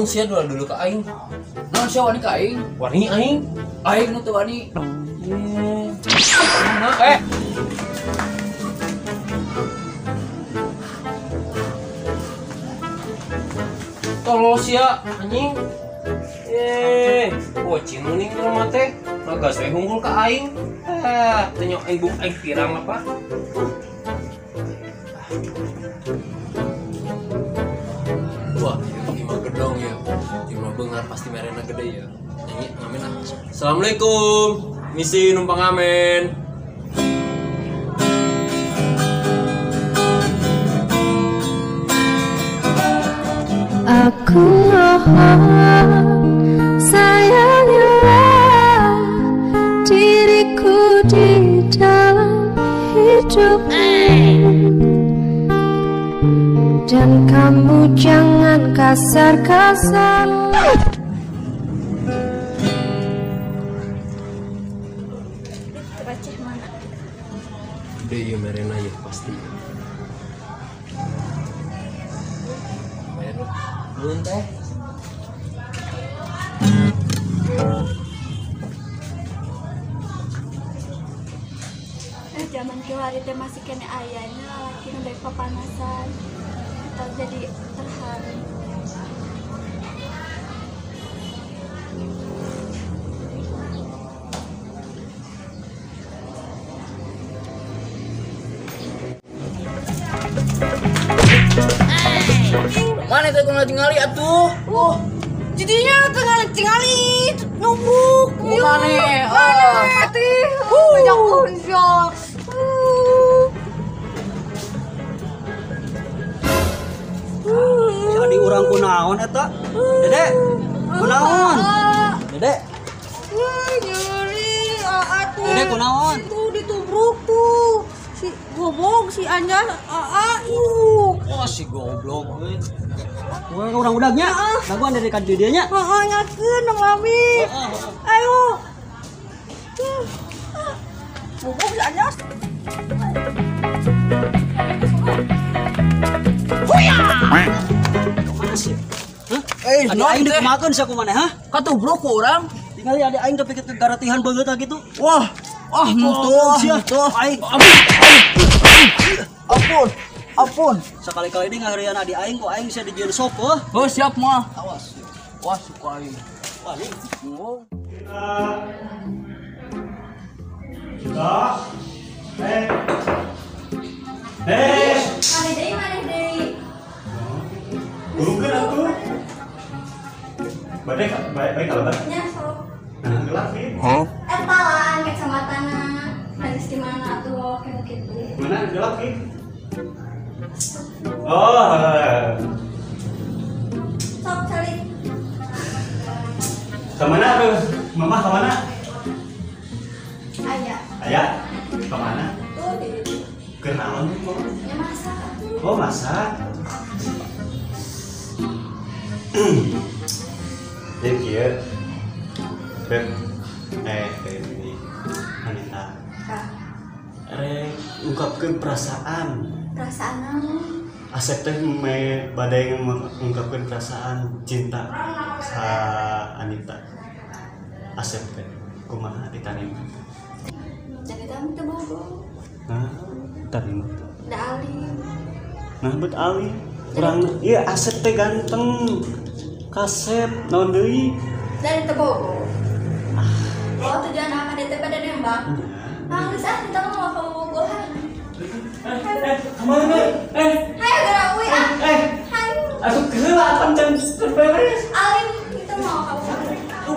naon sia dulu dulu ke aing? Naon sia wani ke aing? Wani aing? Aing nu teu wani. Mana? eh! Tolol sia anjing. Eh bocil mending di rumah teh nagas we hunggul ke aing. Eh tanya aing buk aing pirang apa Bengar pasti merena gede ya. Nyanyi ngamen ah. Assalamualaikum. Misi numpang ngamen. Aku mohon sayangilah diriku di dalam hidupmu Dan kamu jangan kasar-kasar Receh mana? Gede ya merena ya pasti. Nun teh. Eh zaman kemarin teh masih kena ayahnya laki nu dari papanasan. Kita jadi terharu. Mana teh kuna tinggali atuh? Oh, jadinya tengah tingali numbuk. Mana? Mana? Hati. Banyak konjol. Jadi orang kunaon eta? Dede, kunaon? Dede, Nyeri, atuh. Dede kunaon? Tuh ditubruk tuh. Si gobok si Anja, aa, iu. Oh si goblok. Wah, orang udahnya. Daguan dari kan dia nya. Nyakeun nang lami. Ayo. Gobok si. Mana sih? Hah? Eh, Ada aing dikemakeun sa kumaneh, hah? Katubruk ku urang. Tinggal ada aing tapi kegaratihan banget ah gitu. Wah, ah Oh, Ampun, ampun. sekali-kali ini ngaharian adi aing kok aing bisa dijieun sop. Oh siap mah. Awas. Wah suka aing. Wah, ini Oh. Mana deui, mana deui. Ulungkeun atuh. Badai baik baik kalau baik. Nya sok. Nah, gelap. Eta lah kacamatana. Dari di mana tuh kayak gitu. Mana gelap nih? Oh. Sok cari. ke mana tuh? Mama ke mana? Ayah. Ayah, ke mana? Tuh di Kenalan kok. Ya masak. Oh, masak. Jadi kieu. Beb. Eh, Beb ini. Anita. Kak, Rek ungkapkeun perasaan. Perasaan naon? Asep teh me badai mengungkapkan perasaan cinta sa Anita. Asep teh kumaha ditarima. Jadi tamu teu bobo. Nah, tarima. Da alim. Nah, bet Ali. Kurang iya Asep teh ganteng. Kasep naon deui? Dari teu bobo. Oh, tujuan akan DT pada nembak. Nangis ah, Ke mana? Eh, Hayo gerak uwi ah. eh, Hayo. asup keula pancen terberes. Alim, kita mau kamu.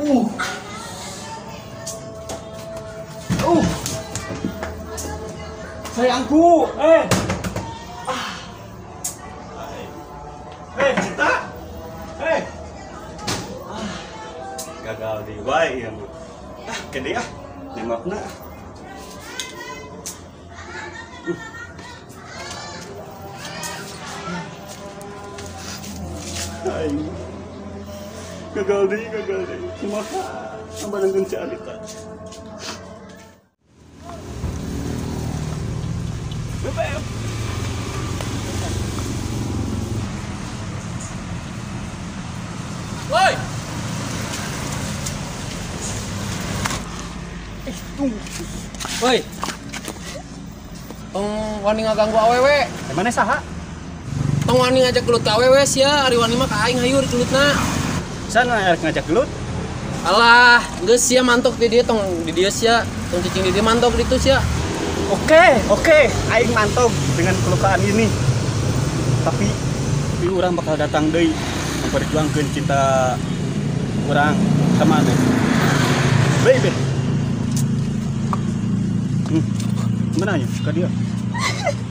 Uh. Uh. Sayangku, eh. Ah. Eh, cinta. Eh. Ah. Gagal di wae ya, Bu. Ah, gede ah. Nembakna. aing gagal deh gagal deh. Cuma tambah dengan si Alita BBM Woi! Eh tunggu. Woi! Um, wani ngaganggu awewe. Emangnya saha? Tong wani ngajak gelut ka awewe sia, ari wani mah ka aing hayu digelutna. Sana arek ngajak gelut. Alah, geus sia mantok di dia tong di dia sia, tong cicing di dia mantok di itu sia. Oke, oke, aing mantap dengan kelukaan ini. Tapi ini orang bakal datang deui memperjuangkan cinta orang sama ane. Baby. Hmm. Mana ya? Ke dia.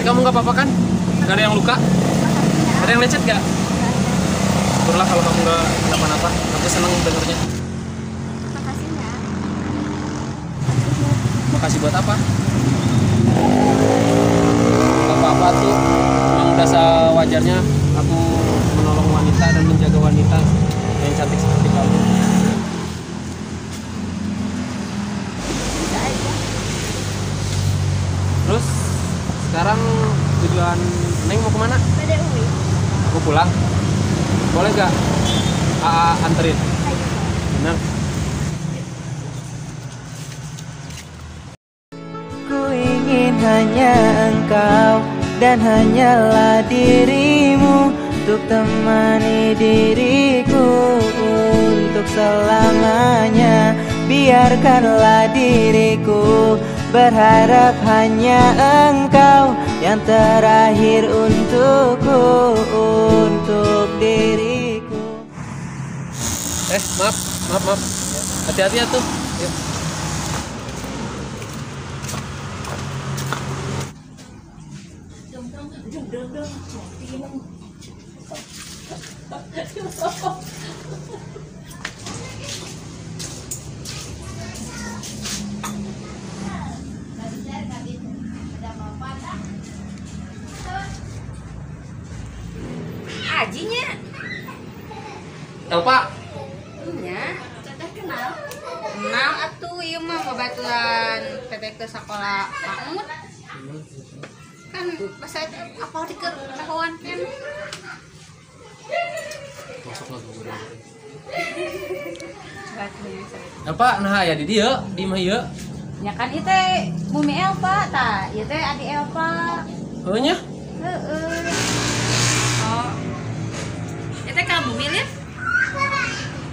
Tapi kamu nggak apa-apa kan? Gak ada yang luka? Ada yang lecet gak? Syukurlah kalau kamu nggak kenapa-napa. Aku seneng dengernya. Makasih ya. Makasih buat apa? Apa-apa tuh. Memang udah sewajarnya aku menolong wanita dan menjaga wanita yang cantik seperti kamu. Bisa aja. Terus sekarang tujuan Neng mau ke mana? Pada Uwi. Aku pulang. Boleh gak? Aa anterin. Ayo. Bener. Ku ingin hanya engkau dan hanyalah dirimu Untuk temani diriku untuk selamanya Biarkanlah diriku berharap hanya engkau Yang terakhir untukku, untuk diriku Eh, maaf, maaf, maaf. Hati-hati ya tuh. Elpa, nya, Teteh kenal. kenal atuh ieu mah babaturan teteh ke sekolah Mahmud. Kan bahasa apa diker kawan kan. masuk lagi gue. Elpa, nah ya di dia, di mah ieu. Ya kan itu Bumi Elpa ta, ieu teh adik Elpa. Heunya? Heeh. Oh. Itu ka Bumi lihat?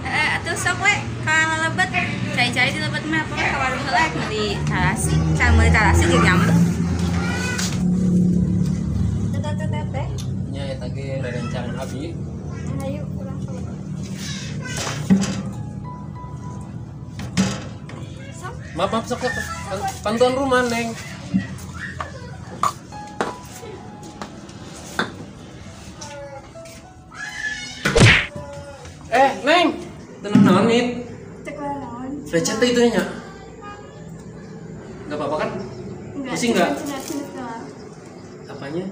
Eh, sok we ka lebet. Cai-cai di lebet mah apa ka warung di Tarasi. Can meuli Tarasi nyambung. Teh. Nya eta ge rerencangan abi. Ayo pulang. Sok. Maaf, maaf sok sok. Pan- Pantuan rumah, Neng. Lecet teh itu nya. Enggak apa-apa kan? Enggak. Pusing nggak? Cenat cenat kenal. Apanya?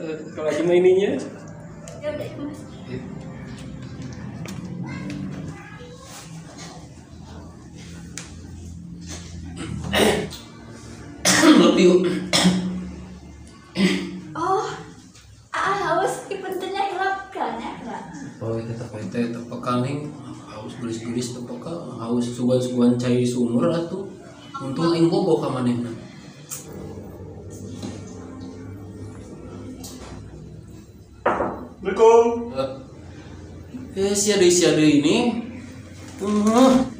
Eh, kalau lagi maininya. Ya udah mas. Lebih Oh. Haus sugan-sugan cai sumur atuh. Untung aing bobo ka manehna. Assalamualaikum. Eh, sia deui sia deui ini. Uh.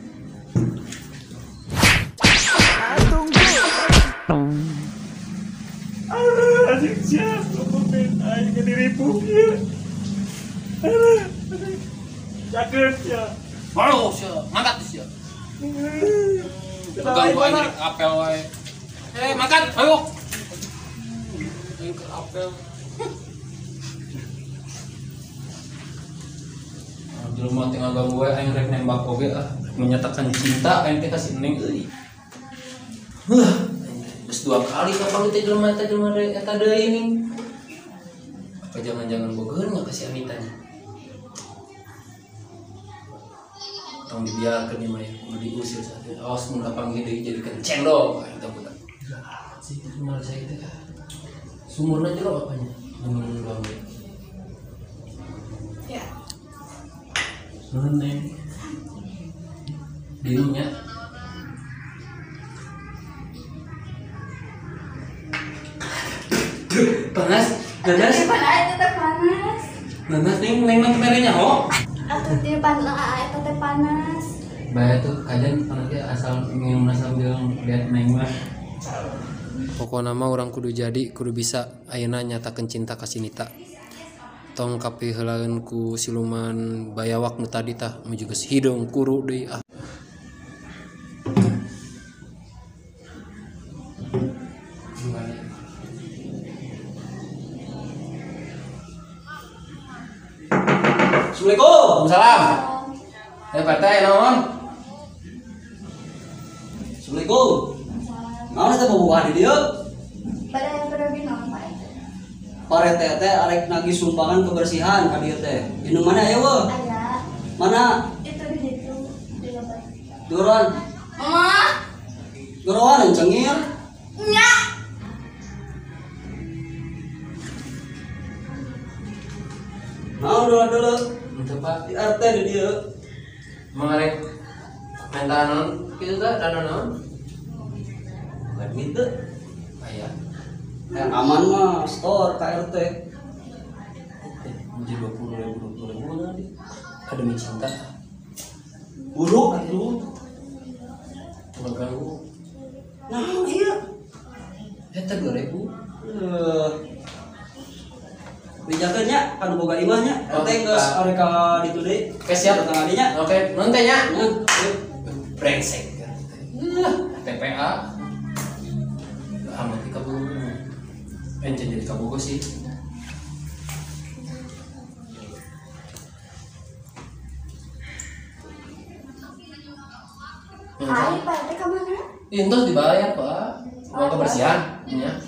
Ya. Halo, sia, mangkat Ganggu aing mana? rek apel wae. Eh, mangkat, ayo. Aing ke apel. Jelema teh ngaganggu wae aing rek nembak oge ah. Menyatakan cinta aing teh ka si Neng euy. Huh, geus dua kali kapal teh jelema teh jelema deui eta deui ning. Apa jangan-jangan bogeun nggak kasih Anitanya? Tong dibiarkeun ieu mah ya, kudu diusir saja. Awas mun panggil deui jadi kenceng dong. Eta budak. Si malah saya itu Sumurna jero apanya? Mun doang. Ya neng. Dinunya. Panas, Panas itu panas. ganas neng neng mah merenya ho. Di panas itu teh panas. Bahaya tuh kajian panasnya asal minum sambil lihat neng mah. Pokoknya mah orang kudu jadi kudu bisa ayeuna nyatakeun cinta ka Sinita. Tong kapihelaeun ku siluman bayawak nu tadi tah mu juga hidung kuru deui ah. Parete teh arek nagih sumbangan kebersihan ka dieu teh. Dinu mana aya weh? Ada Mana? itu di situ. Duran. Mama, Gorowan cengir. enggak. Naon dulu dulu. Itu Pak. Di RT di dieu. Mengarek main tahanan gitu tak dana naon? Bukan gitu. Aya. Yang aman mah store ka RT. Menjadi dua puluh ribu dua puluh ribu nanti. Akademi cinta. Buruk atuh. Mengganggu. Nah, iya. Eta dua ribu. Eh, Bijakanya kan boga imahnya. Oh, RT geus Pak. arek ka ditu deui. Oke siap. Datang adinya. Oke, nontonnya. Nah, yuk. Brengsek. Ah, TPA. Encen jadi Kabogo sih. Hai, Pak, teh ka mana? Intos dibayar pak. Mau kebersihan, ya.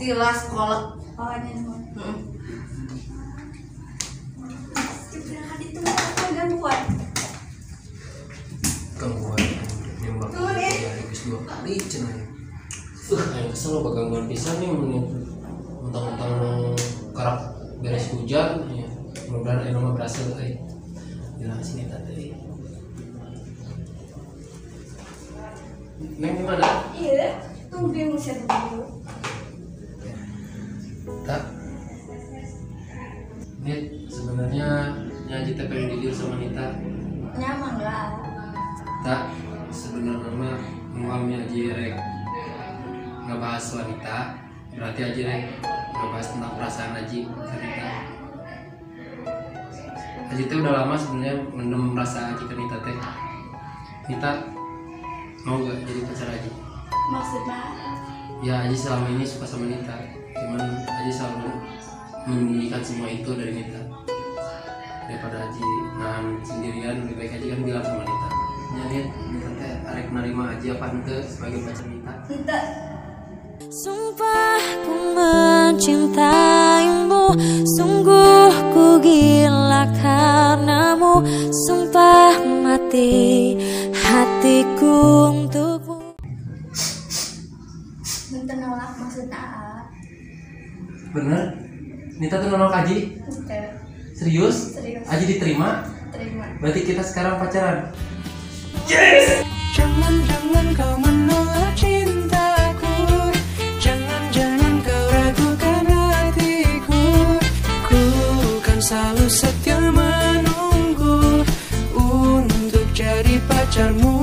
Tilas kolak. Oh, ini semua. Heeh. Ciprakan itu apa gangguan? Gangguan nembak Tuh, nih. dari bis dua kali cenah. Uh, yang kesel lo gangguan pisan nih menit. Mentang-mentang karak beres hujan, ya. Mudah-mudahan ayo mah berhasil euy. Bilang sini tadi. Neng gimana? Iya, tungguin musik dulu. Tak. Nit, sebenarnya nyaji teh pengen jujur sama Nita. Nyaman lah. Tak, sebenarnya mah mualnya aja rek ngebahas wanita berarti aja rek ngebahas tentang perasaan Aji ke Nita. Aji teh udah lama sebenarnya mendem rasa Aji ke Nita teh. Nita mau gak jadi pacar Aji? Maksudnya Ya Aji selama ini suka sama Nita, cuman Aji selalu menyembunyikan semua itu dari Nita. Daripada Aji nahan sendirian, lebih baik Aji kan bilang sama Nita. Ya Nit, Nita teh arek nerima Aji apa ente sebagai pacar Nita. kita Sumpah ku mencintaimu Sungguh ku gila karenamu Sumpah mati hatiku Bener? Nita tuh nolak Aji? Oke, Serius? Serius. Aji diterima? terima. Berarti kita sekarang pacaran? Jangan jangan kau menolak cintaku Jangan jangan kau ragukan hatiku Ku kan selalu setia menunggu Untuk jadi pacarmu